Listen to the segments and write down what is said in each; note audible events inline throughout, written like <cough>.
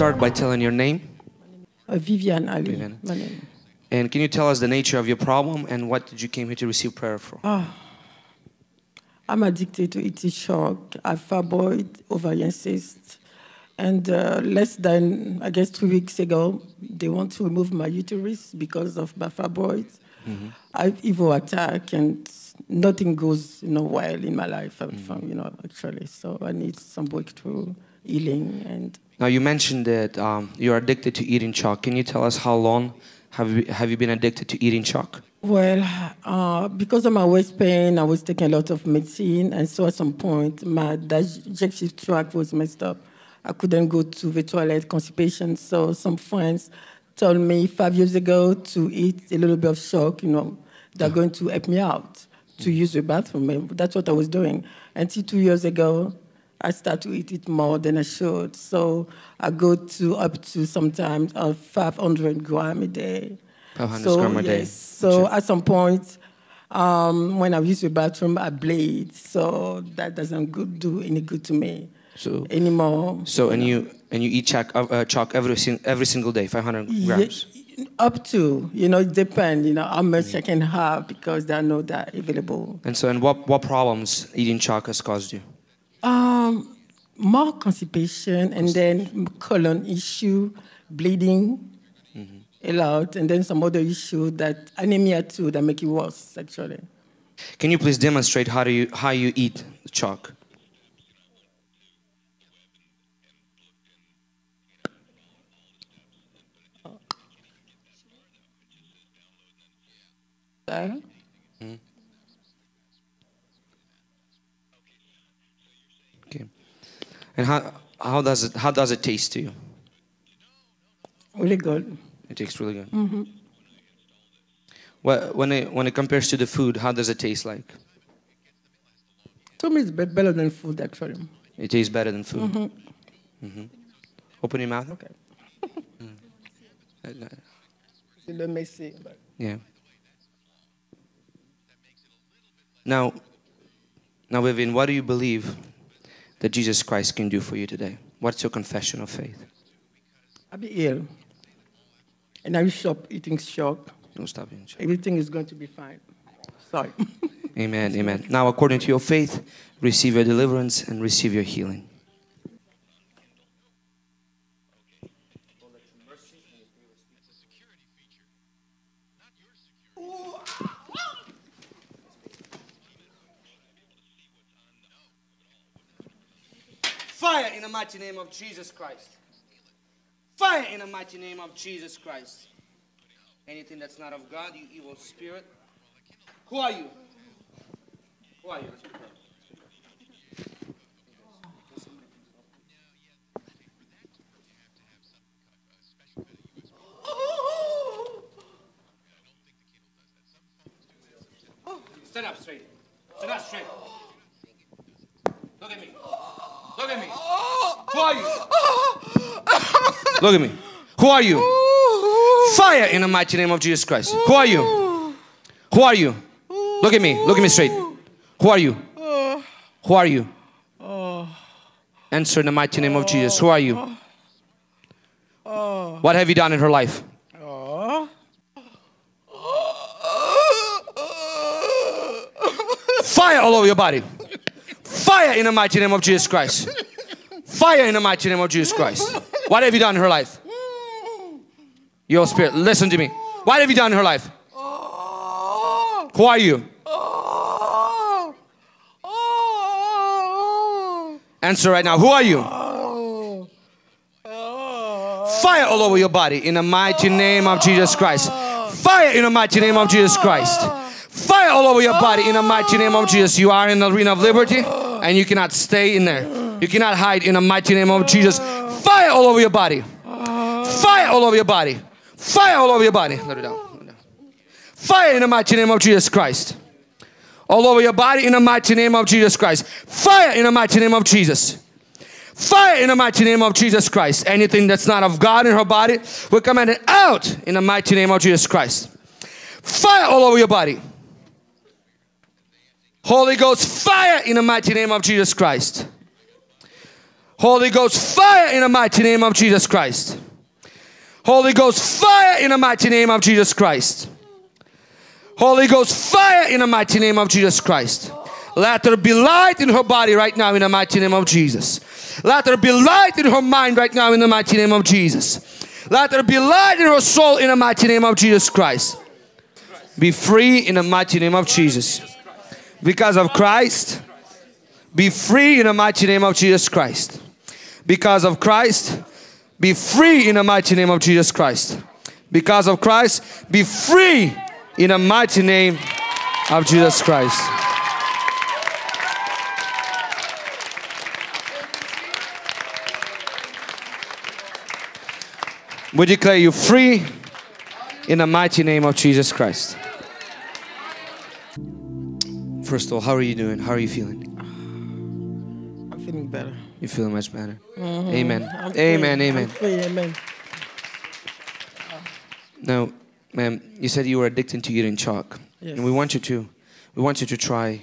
start by telling your name? Uh, Vivian Ali. Vivian. My name. And can you tell us the nature of your problem and what did you came here to receive prayer for? I'm addicted to ET shock, I have fibroid, ovarian cyst. And uh, less than, I guess, two weeks ago, they want to remove my uterus because of my fibroids. I have evil attack and nothing goes, you know, well in my life, uh, from, you know, actually. So I need some breakthrough, healing, and Now you mentioned that um, you're addicted to eating chalk. Can you tell us how long have you, have you been addicted to eating chalk? Well, uh, because of my waist pain, I was taking a lot of medicine, and so at some point, my digestive tract was messed up. I couldn't go to the toilet, constipation. So some friends told me five years ago to eat a little bit of chalk. You know, they're going to help me out to use the bathroom. That's what I was doing. Until two years ago, I start to eat it more than I should. So I go to up to sometimes uh, 500 gram a day. 500 so, gram a day. yes, so at some point, um, when I use the bathroom, I bleed. So that doesn't good, do any good to me So, anymore. so and you and you eat chalk, uh, uh, chalk every every single day, 500 Ye- grams. up to, you know, it depends, you know, how much I can have because I know that available. And so, and what what problems eating chalk has caused you? Um, more constipation and then colon issue, bleeding a lot, and then some other issue that anemia too that make it worse actually. Can you please demonstrate how do you how you eat chalk? So, Okay. And how how does it how does it taste to you? really good. It tastes really good. Mm-hmm. Well, when it when it compares to the food, how does it taste like? To me, it's better than food actually. It tastes better than food. Mhm. Open your mouth. Okay. No, It's a little messy, but Yeah. Now, now, Vivian, what do you believe that Jesus Christ can do for you today? What's your confession of faith? I'll be ill. And I will stop eating shock. Don't stop eating shy. Everything is going to be fine. Sorry. Amen. Amen. Now, according to your faith, receive your deliverance and receive your healing. Fire in the mighty name of Jesus Christ. Fire in the mighty name of Jesus Christ. Anything that's not of God, you evil spirit. Who are you? Who are you? Stand up straight. Stand up straight. Look at me. Look at me. Who are you? <laughs> Look at me. Who are you? Fire in the mighty name of Jesus Christ. Who are you? Who are you? Look at me. Look at me straight. Who are you? Who are you? Answer in the mighty name of Jesus. Who are you? What have you done in her life? Fire all over your body. Fire in the mighty name of Jesus Christ. Fire in the mighty name of Jesus Christ. What have you done in her life? Your spirit, listen to me. What have you done in her life? Who are you? Answer right now. Who are you? Fire all over your body in the mighty name of Jesus Christ. Fire in the mighty name of Jesus Christ. Fire all over your body in the mighty name of Jesus. You are in the arena of liberty and you cannot stay in there. You cannot hide in the mighty name of Jesus. Fire all over your body. Fire all over your body. Fire all over your body. Let it down. Fire in the mighty name of Jesus Christ. All over your body in the mighty name of Jesus Christ. Fire in the mighty name of Jesus. Fire in the mighty name of Jesus Christ. Anything that's not of God in her body, we command it out in the mighty name of Jesus Christ. Fire all over your body. Holy Ghost, fire in the mighty name of Jesus Christ. Holy Ghost fire in the mighty name of Jesus Christ. Holy Ghost fire in the mighty name of Jesus Christ. Holy Ghost fire in the mighty name of Jesus Christ. Let there be light in her body right now in the mighty name of Jesus. Let there be light in her mind right now in the mighty name of Jesus. Let there be light in her soul in the mighty name of Jesus Christ. Be free in the mighty name of Jesus. Because of Christ, be free in the mighty name of Jesus Christ. Because of Christ, be free in the mighty name of Jesus Christ. Because of Christ, be free in the mighty name of Jesus Christ. We declare you free in the mighty name of Jesus Christ. First of all, how are you doing? How are you feeling? Better. You feeling much better? Mm-hmm. Amen. I'm free. Amen. Amen. Free. Amen. Now, ma'am, you said you were addicted to eating chalk, Yes. and we want you to, we want you to try,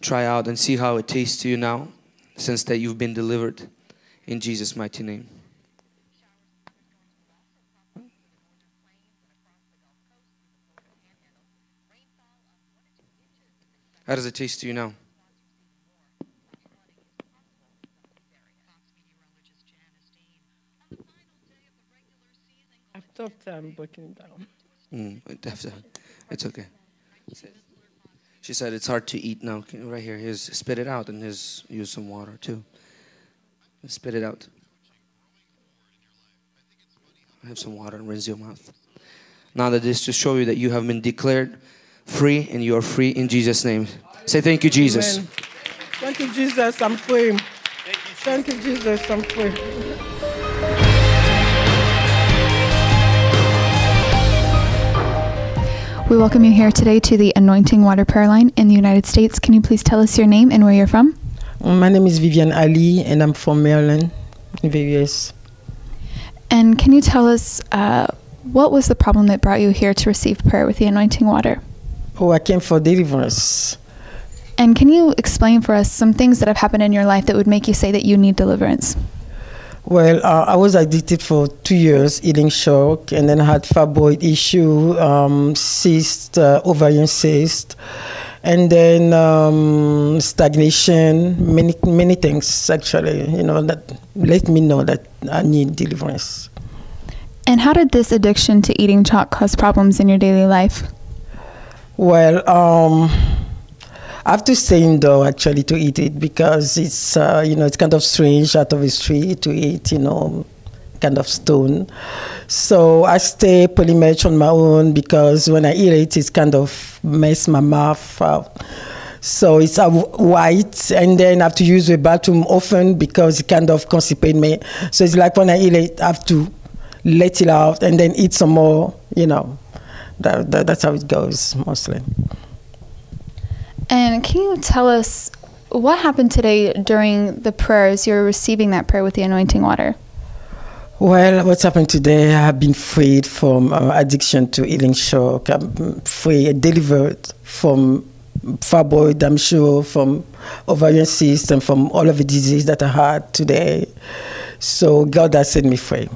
try out and see how it tastes to you now, since that you've been delivered, in Jesus' mighty name. How does it taste to you now? I've tough time breaking it down. Mm, it- that's- it's okay. She said it's hard to eat now. Right here, here's spit it out and here's use some water too. Spit it out. Have some water and rinse your mouth. Now that this to show you that you have been declared free and you are free in Jesus' name. Say thank you, Jesus. Amen. Thank you, Jesus. I'm free. Thank you. Thank you, Jesus. I'm free. We welcome you here today to the Anointing Water Prayer Line in the United States. Can you please tell us your name and where you're from? My name is Vivian Ali, and I'm from Maryland, in the US. And can you tell us uh, what was the problem that brought you here to receive prayer with the anointing water? Oh, I came for deliverance. And can you explain for us some things that have happened in your life that would make you say that you need deliverance? Well, uh, I was addicted for two years, eating shock, and then I had fibroid issue, um, cyst, uh, ovarian cyst, and then um, stagnation, many many things actually. You know that let me know that I need deliverance. And how did this addiction to eating chalk cause problems in your daily life? Well, um, I have to stay indoor actually to eat it because it's uh, you know it's kind of strange out of the street to eat you know kind of stone. So I stay pretty much on my own because when I eat it, it's kind of mess my mouth up. So it's uh, white, and then I have to use the bathroom often because it kind of constipate me. So it's like when I eat it, I have to let it out and then eat some more. You know, that, that, that's how it goes mostly. And can you tell us what happened today during the prayers? You're receiving that prayer with the anointing water. Well, what's happened today? I have been freed from uh, addiction to eating shock. I'm free, delivered from fibroid, I'm sure, from ovarian cyst and from all of the disease that I had today. So God has set me free.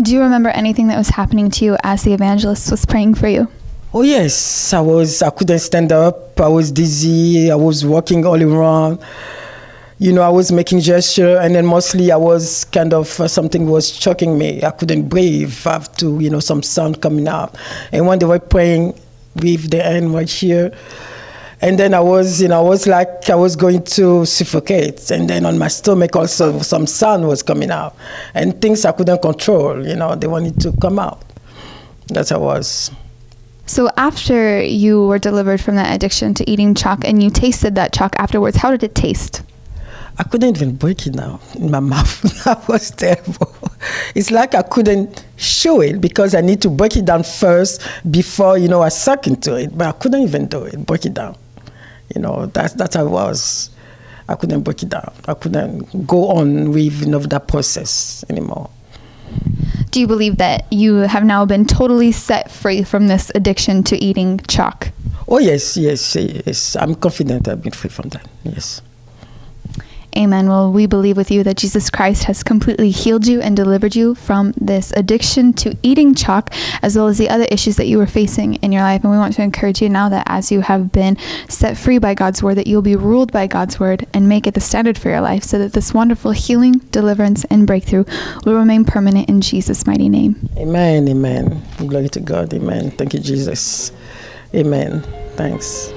Do you remember anything that was happening to you as the evangelist was praying for you? Oh yes, I was. I couldn't stand up. I was dizzy. I was walking all around. You know, I was making gesture, and then mostly I was kind of uh, something was choking me. I couldn't breathe. I have to, you know, some sound coming out. And when they were praying with the end right here, and then I was, you know, I was like I was going to suffocate, and then on my stomach also some sound was coming out, and things I couldn't control. You know, they wanted to come out. That's how I was. So after you were delivered from that addiction to eating chalk and you tasted that chalk afterwards, how did it taste? I couldn't even break it now in my mouth. <laughs> that was terrible. It's like I couldn't show it because I need to break it down first before you know I suck into it. But I couldn't even do it, break it down. You know, that's that's how it was. I couldn't break it down. I couldn't go on with know that process anymore. Do you believe that you have now been totally set free from this addiction to eating chalk? Oh yes, yes, yes. I'm confident I've been free from that. Yes. Amen. Well, we believe with you that Jesus Christ has completely healed you and delivered you from this addiction to eating chalk, as well as the other issues that you were facing in your life. And we want to encourage you now that as you have been set free by God's word, that you'll be ruled by God's word and make it the standard for your life so that this wonderful healing, deliverance, and breakthrough will remain permanent in Jesus' mighty name. Amen. Amen. Glory to God. Amen. Thank you, Jesus. Amen. Thanks.